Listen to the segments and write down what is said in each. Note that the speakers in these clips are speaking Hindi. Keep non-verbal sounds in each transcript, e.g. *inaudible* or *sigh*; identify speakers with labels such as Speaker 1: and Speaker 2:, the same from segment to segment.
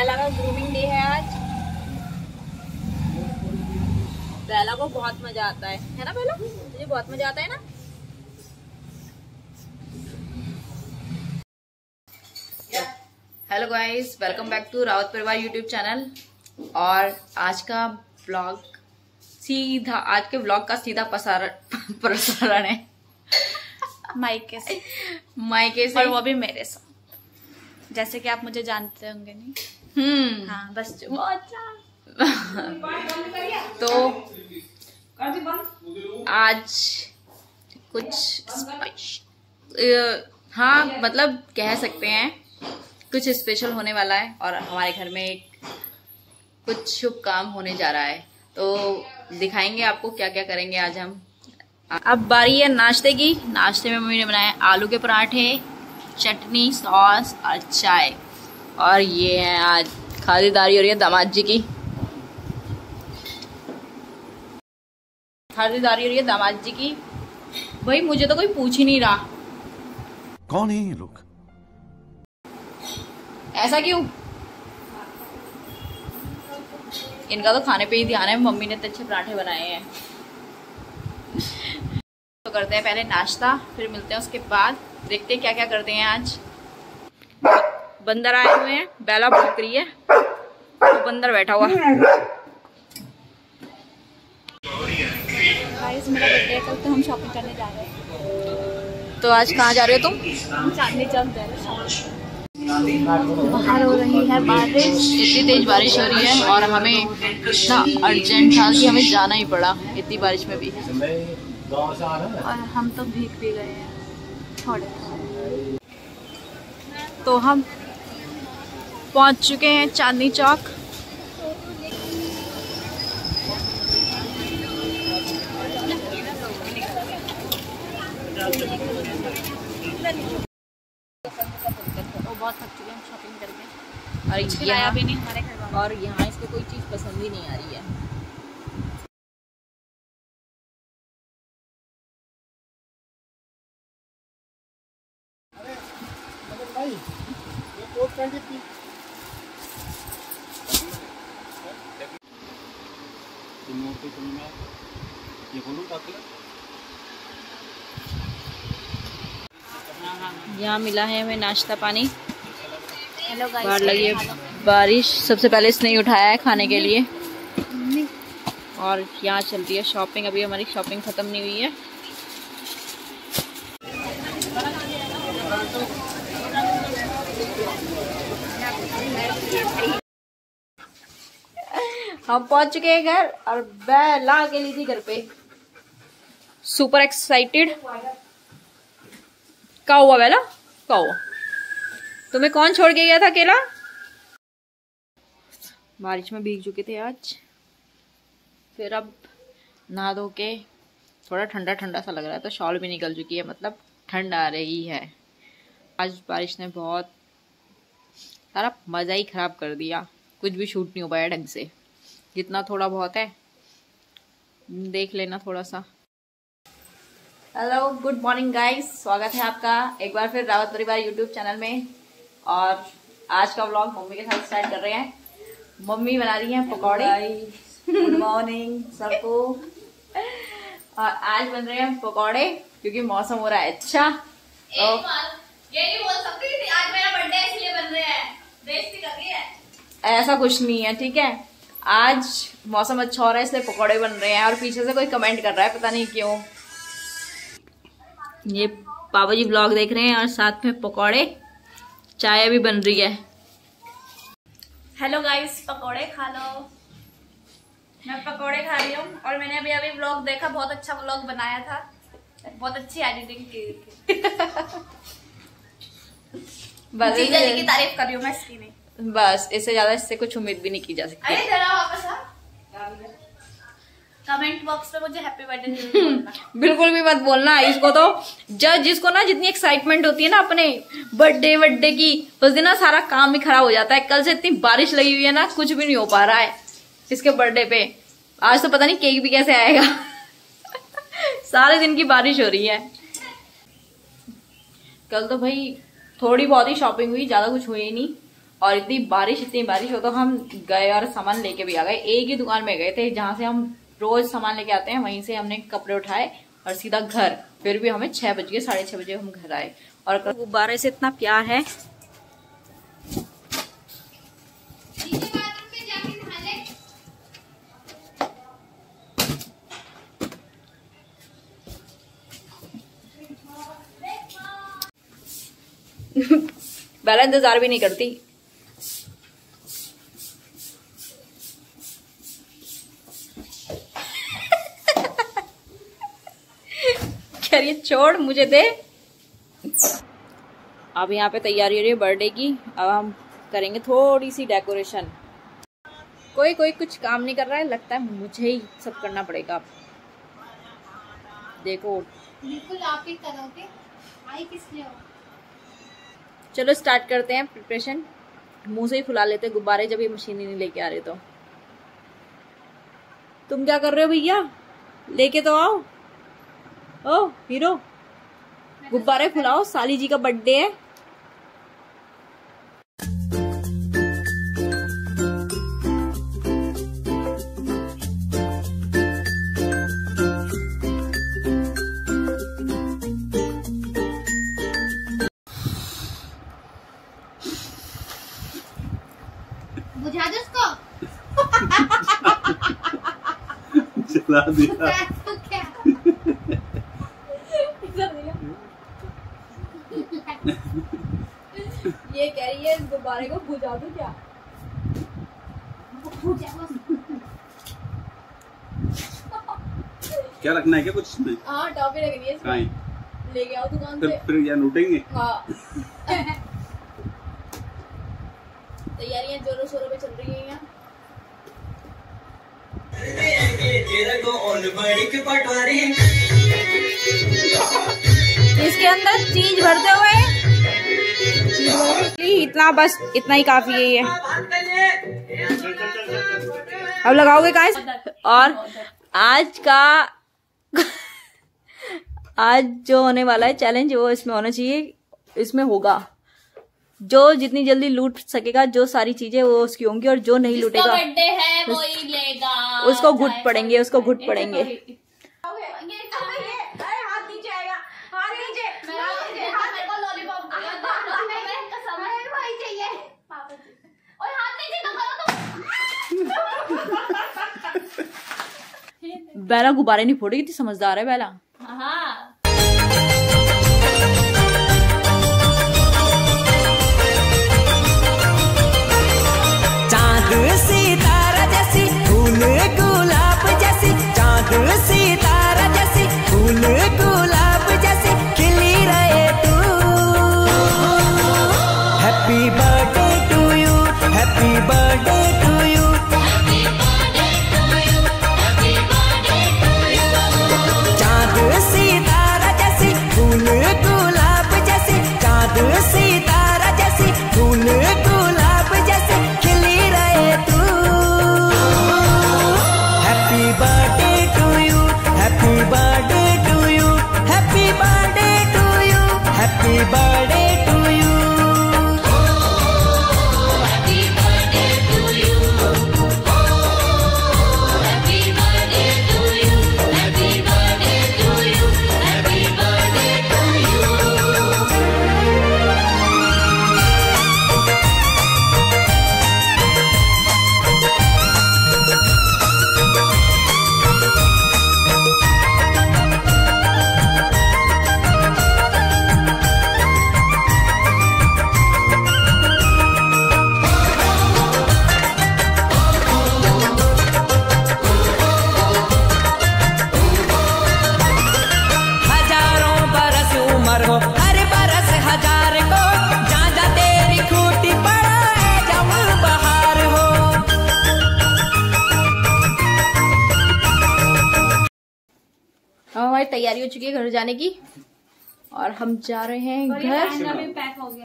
Speaker 1: बेला का ग्रूमिंग डे है आज। बेला को बहुत मज़ा आता है। है ना बेला मुझे बहुत मज़ा आता है ना। Hello guys welcome back to Rawat Parivar YouTube channel और आज का ब्लॉग सीधा आज के ब्लॉग का सीधा प्रसारण *laughs* प्रसारण है।
Speaker 2: माइके से।
Speaker 1: मायके से।
Speaker 2: और वो भी मेरे साथ जैसे कि आप मुझे जानते होंगे नहीं?
Speaker 1: हम्म।
Speaker 2: हाँ बस जो *laughs*
Speaker 1: तो आज कुछ हाँ मतलब कह सकते हैं कुछ स्पेशल होने वाला है और हमारे घर में एक कुछ शुभ काम होने जा रहा है। तो दिखाएँगे आपको क्या क्या करेंगे आज हम। अब बारी है नाश्ते की। नाश्ते में मम्मी ने बनाया आलू के पराठे चटनी सॉस और चाय। और ये है आज खातिरदारी हो रही है दामाद जी की। खातिरदारी हो रही है दामाद जी की। भाई मुझे तो कोई पूछ ही नहीं रहा।
Speaker 3: कौन है ये लोग?
Speaker 1: ऐसा क्यों? इनका तो खाने पे ही ध्यान है। मम्मी ने तो अच्छे पराठे बनाए हैं। तो करते हैं पहले नाश्ता फिर मिलते हैं उसके बाद। देखते हैं क्या क्या करते हैं आज। बंदर आए हुए हैं बेला भूख रही है तो बंदर बैठा हुआ।
Speaker 2: कल तो हम शॉपिंग करने जा रहे हैं।
Speaker 1: तो आज कहाँ जा रहे हो तुम?
Speaker 2: चांदनी चौक जा रहे हैं बाहर हो रही है बारिश
Speaker 1: इतनी तेज बारिश हो रही है और हमें इतना अर्जेंट था कि हमें जाना ही पड़ा इतनी बारिश में भी।
Speaker 2: और हम तो भीग भी गए हैं थोड़े।
Speaker 1: तो हम पहुँच चुके हैं चांदनी चौक।
Speaker 2: तो बहुत थक चुके हैं शॉपिंग करके।
Speaker 1: और यहाँ
Speaker 2: भी नहीं हमारे घर
Speaker 1: और यहाँ इसको कोई चीज़ पसंद ही नहीं आ रही है। यहाँ मिला है हमें नाश्ता पानी। बाहर लगी है बारिश। सबसे पहले इसने ही उठाया है खाने के लिए। और यहाँ चल रही है शॉपिंग अभी हमारी शॉपिंग खत्म नहीं हुई है। हम पहुँच चुके हैं घर और बेला अकेली थी घर पे। सुपर एक्साइटेड क्या हुआ बेला? क्या हुआ? तुम्हें कौन छोड़ के गया था अकेला? बारिश में भीग चुके थे आज। फिर अब नहा धो के थोड़ा ठंडा ठंडा सा लग रहा है तो शॉल भी निकल चुकी है मतलब ठंड आ रही है। आज बारिश ने बहुत सारा मज़ा ही ख़राब कर दिया। कुछ भी शूट नहीं हो पाया ढंग से। जितना थोड़ा बहुत है देख लेना थोड़ा सा हेलो गुड मॉर्निंग गाइस स्वागत है आपका एक बार फिर रावत परिवार यूट्यूब चैनल में। और आज का व्लॉग मम्मी के साथ स्टार्ट कर रहे हैं। मम्मी बना रही हैं पकौड़े। गुड मॉर्निंग सबको। और आज बन रहे हैं पकौड़े क्योंकि मौसम हो रहा है। अच्छा तो
Speaker 4: ये नहीं बोल सकती आज मेरा बर्थडे इसलिए बन रहे हैं।
Speaker 1: ऐसा कुछ नहीं है ठीक है? आज मौसम अच्छा हो रहा है इसलिए पकौड़े बन रहे हैं और पीछे से कोई कमेंट कर रहा है पता नहीं क्यों। ये पापा जी ब्लॉग देख रहे हैं और साथ में पकौड़े चाय भी बन रही है।
Speaker 2: हेलो गाइस पकोड़े खा लो। मैं पकोड़े खा रही हूँ और मैंने अभी अभी ब्लॉग देखा बहुत अच्छा ब्लॉग बनाया था। बहुत अच्छी एडिटिंग की थी। *laughs* जीजा जी की तारीफ़ कर रही हूँ मैं इसकी नहीं।
Speaker 1: बस इससे ज़्यादा इससे कुछ उम्मीद भी नहीं की जा सकती।
Speaker 2: अरे जरा वापस आ। कमेंट बॉक्स पे मुझे हैप्पी बर्थडे *laughs*
Speaker 1: बिल्कुल भी मत बोलना इसको तो जब जिसको ना जितनी एक्साइटमेंट होती है ना अपने बर्थडे बर्थडे की उस दिन ना सारा काम ही खराब हो जाता है। कल से इतनी बारिश लगी हुई है ना कुछ भी नहीं हो पा रहा है इसके बर्थडे पे। आज तो पता नहीं केक भी कैसे आएगा। *laughs* सारे दिन की बारिश हो रही है। कल तो भाई थोड़ी बहुत ही शॉपिंग हुई, ज़्यादा कुछ हुई नहीं। और इतनी बारिश इतनी बारिश हो तो हम गए और सामान लेके भी आ गए। एक ही दुकान में गए थे, जहाँ से हम रोज सामान लेके आते हैं, वहीं से हमने कपड़े उठाए और सीधा घर। फिर भी हमें छह बज गए, साढ़े छह बजे हम घर आए। और गुब्बारे से इतना प्यार है
Speaker 4: नीचे बाथरूम पे जाके नहा ले
Speaker 1: पहला इंतज़ार भी नहीं करती। छोड़, मुझे दे। अब यहाँ पे तैयारी हो रही है बर्थडे की। अब हम करेंगे थोड़ी सी डेकोरेशन कोई कोई कुछ काम नहीं कर रहा है, लगता है मुझे ही सब करना पड़ेगा अब। देखो।
Speaker 4: बिल्कुल आप ही करोगे। आई किस लिए हो?
Speaker 1: चलो स्टार्ट करते हैं प्रिपरेशन मुँह से ही फुला लेते हैं गुब्बारे जब ये मशीन ही नहीं लेके आ रहे तो। तुम क्या कर रहे हो भैया? लेके तो आओ। ओ हीरो गुब्बारे फुलाओ साली जी का बर्थडे है।
Speaker 3: चला दिया।
Speaker 1: ये कह रही है इस गुब्बारे को बुझा दो क्या?
Speaker 3: क्या रखना है क्या कुछ इसमें?
Speaker 1: हाँ टॉफी लग रही है
Speaker 3: है?
Speaker 1: लेके आओ दुकान
Speaker 3: फिर फिर लूटेंगे?
Speaker 1: हाँ। *laughs* तैयारियाँ जोरों शोरों पे चल रही हैं। इसके अंदर चीज़ भरते हुए इतना बस, इतना ही काफ़ी है ये। अब लगाओगे गाइस और आज का *laughs* आज जो होने वाला है चैलेंज वो इसमें होना चाहिए, इसमें होगा। जो जितनी जल्दी लूट सकेगा जो सारी चीज़ें वो उसकी होंगी और जो नहीं लूटेगा
Speaker 4: बर्थडे है वो ही लेगा।
Speaker 1: उसको घुट पड़ेंगे उसको घुट पड़ेंगे। *laughs*
Speaker 4: ये कहाँ?
Speaker 1: हाथ नीचे आएगा। हाथ नीचे
Speaker 4: मेरा मुझे हाथ मेरे को लॉलीपॉप दो मैं कसम भाई चाहिए। पापा जी। और हाथ नीचे ना करो तो।
Speaker 1: बेला गुब्बारे नहीं फोड़ेगी इतनी समझदार है बेला।
Speaker 4: हाँ।
Speaker 1: तैयारी हो चुकी है घर जाने की। और हम जा रहे हैं घर।
Speaker 2: भी पैक हो गया।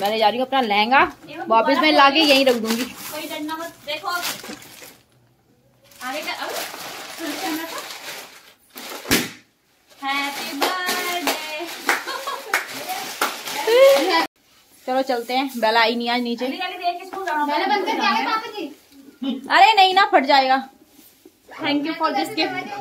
Speaker 1: मैंने जा रही हूँ अपना लहंगा। वापस मैं लाके यहीं रख दूँगी।
Speaker 2: कोई डरना मत देखो आगे का अब। करना था। हैप्पी बर्थडे
Speaker 1: चलो चलते हैं। बेला आई नहीं आज नीचे।
Speaker 2: के
Speaker 1: अरे नहीं ना फट जाएगा।
Speaker 2: Thank you for this gift